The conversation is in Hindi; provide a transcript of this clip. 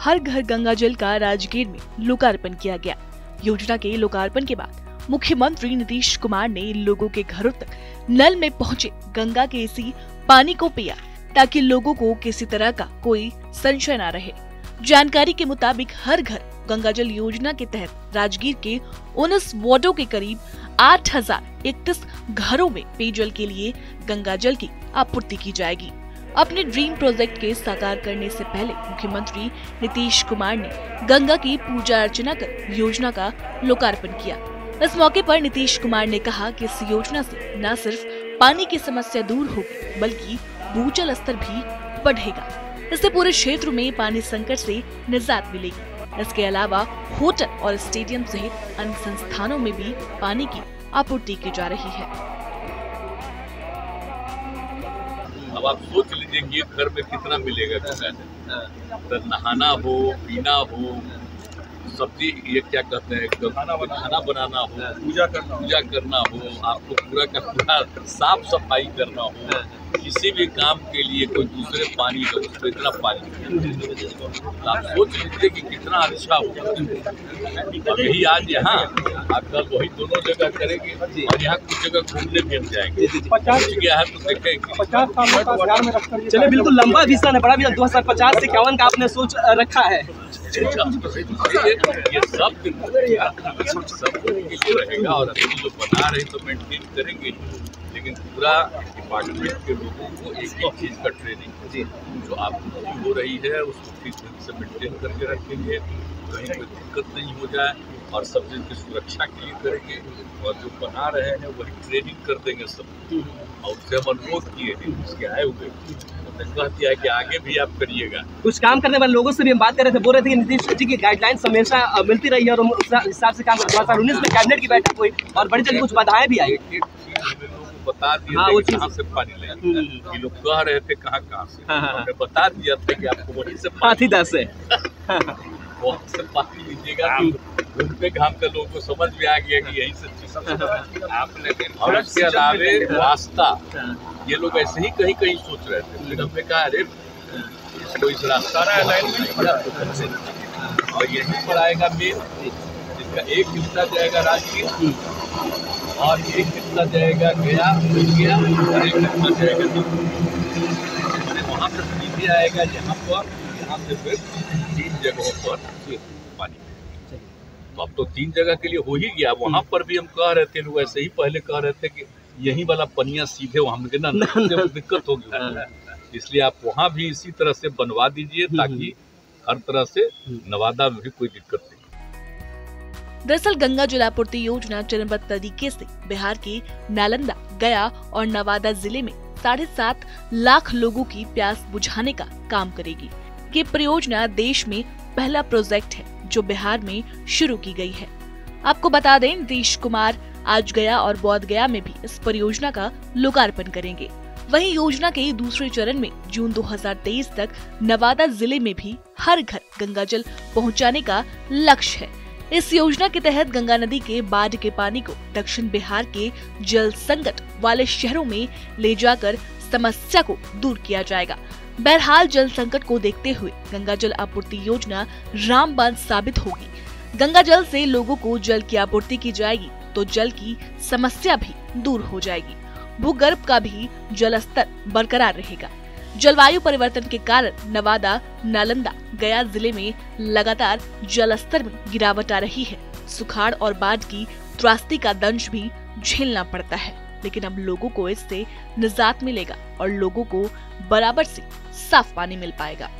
हर घर गंगा जल का राजगीर में लोकार्पण किया गया। योजना के लोकार्पण के बाद मुख्यमंत्री नीतीश कुमार ने लोगों के घरों तक नल में पहुँचे गंगा के इसी पानी को पिया ताकि लोगों को किसी तरह का कोई संशय न रहे। जानकारी के मुताबिक हर घर गंगा जल योजना के तहत राजगीर के उन्नीस वार्डो के करीब आठ हज़ार इकतीस घरों में पेयजल के लिए गंगा जल की आपूर्ति की जाएगी। अपने ड्रीम प्रोजेक्ट के साकार करने से पहले मुख्यमंत्री नीतीश कुमार ने गंगा की पूजा अर्चना कर योजना का लोकार्पण किया। इस मौके पर नीतीश कुमार ने कहा कि इस योजना से न सिर्फ़ पानी की समस्या दूर होगी, बल्कि भूजल स्तर भी बढ़ेगा। इससे पूरे क्षेत्र में पानी संकट से निजात मिलेगी। इसके अलावा होटल और स्टेडियम सहित अन्य संस्थानों में भी पानी की आपूर्ति की जा रही है। अब आप सोच लीजिए कि एक घर में कितना मिलेगा गंगा तो नहाना हो पीना हो सब्ज़ी ये क्या कहते हैं खाना खाना बनाना हो पूजा करना पूजा करना हो आपको पूरा का पूरा साफ़ सफ़ाई करना हो किसी भी काम के लिए कोई दूसरे पानी का उसको इतना पानी तो आप सोच लीजिए कि कितना अच्छा हो। यही आज यहाँ आप कल वही दोनों जगह करेंगे और यहाँ कुछ जगह घूमने भी हम जाएँगे। पचास पहुँच गया है तो देखेंगे। पचास साल में रखकर चलिए बिल्कुल लंबा विजन है बड़ा विजन दो हज़ार पचास से इक्यावन का आपने सोच रखा है। और अभी जो बना रहे तो मेंटेन करेंगे लेकिन पूरा डिपार्टमेंट के लोगों को एक एक चीज़ का ट्रेनिंग जो आपूर्ति हो। रही है उसको ठीक ढंग से मेंटेन करके रखेंगे कहीं कोई दिक्कत नहीं हो जाए और सब चीज़ की सुरक्षा के लिए करेंगे और जो बना रहे हैं वही ट्रेनिंग कर देंगे सब। और उससे हम अनुरोध किए हैं उसके आए हुए। उन्होंने कह दिया है कि आगे भी आप करिएगा। कुछ काम करने वाले लोगों से भी हम बात कर रहे थे बोल रहे थे कि नीतीश जी की गाइडलाइंस हमेशा मिलती रही है और उस हिसाब से काम कर दो हज़ार उन्नीस में कैबिनेट की बैठक हुई और बड़ी जल्दी कुछ बाधाएँ भी आई। बता दिए हाँ, थे वो चीज़- कहाँ से पानी लेंगे हम्म। ये लोग कह रहे थे कहाँ कहाँ से। हाँ, हाँ, हाँ। हमने बता दिया था कि आपको वहीं से दस से। वहाँ से पानी लीजिएगा घूमते घामते लोगों को समझ में आ गया कि यहीं से चीज़ आप लेकिन और इसके अलावे रास्ता ये लोग ऐसे ही कहीं कहीं सोच रहे थे। फिर हमने कहा अरे इस रास्ता और यहीं पर आएगा मेन जिसका एक हिस्सा जाएगा राजगीर और एक हिस्सा जाएगा गया गया और एक हिस्सा जाएगा वहाँ पे सीधे आएगा यहाँ पर यहाँ से फिर तीन जगहों पर पानी तो अब तो तीन जगह के लिए हो ही गया। वहाँ पर भी हम कह रहे थे लोग ऐसे ही पहले कह रहे थे कि यही वाला पनिया सीधे वहाँ में ना दिक्कत होगी। इसलिए आप वहाँ भी इसी तरह से बनवा दीजिए ताकि हर तरह से नवादा में भी कोई दिक्कत नहीं दरअसल गंगा जलापूर्ति योजना चरणबद्ध तरीके से बिहार के नालंदा गया और नवादा ज़िले में साढ़े सात लाख लोगों की प्यास बुझाने का काम करेगी। ये परियोजना देश में पहला प्रोजेक्ट है, जो बिहार में शुरू की गई है। आपको बता दें, नीतीश कुमार आज गया और बौद्ध गया में भी इस परियोजना का लोकार्पण करेंगे। वहीं योजना के दूसरे चरण में जून 2023 तक नवादा ज़िले में भी हर घर गंगा जल पहुँचाने का लक्ष्य है। इस योजना के तहत गंगा नदी के बाढ़ के पानी को दक्षिण बिहार के जल संकट वाले शहरों में ले जाकर समस्या को दूर किया जाएगा। बहरहाल, जल संकट को देखते हुए गंगा जल आपूर्ति योजना रामबान साबित होगी। गंगा जल से लोगों को जल की आपूर्ति की जाएगी तो जल की समस्या भी दूर हो जाएगी। भूगर्भ का भी जल स्तर बरकरार रहेगा। जलवायु परिवर्तन के कारण नवादा, नालंदा, गया ज़िले में लगातार जल स्तर में गिरावट आ रही है। सुखाड़ और बाढ़ की त्रासदी का दंश भी झेलना पड़ता है। लेकिन अब लोगों को इससे निजात मिलेगा और लोगों को बराबर से साफ़ पानी मिल पाएगा।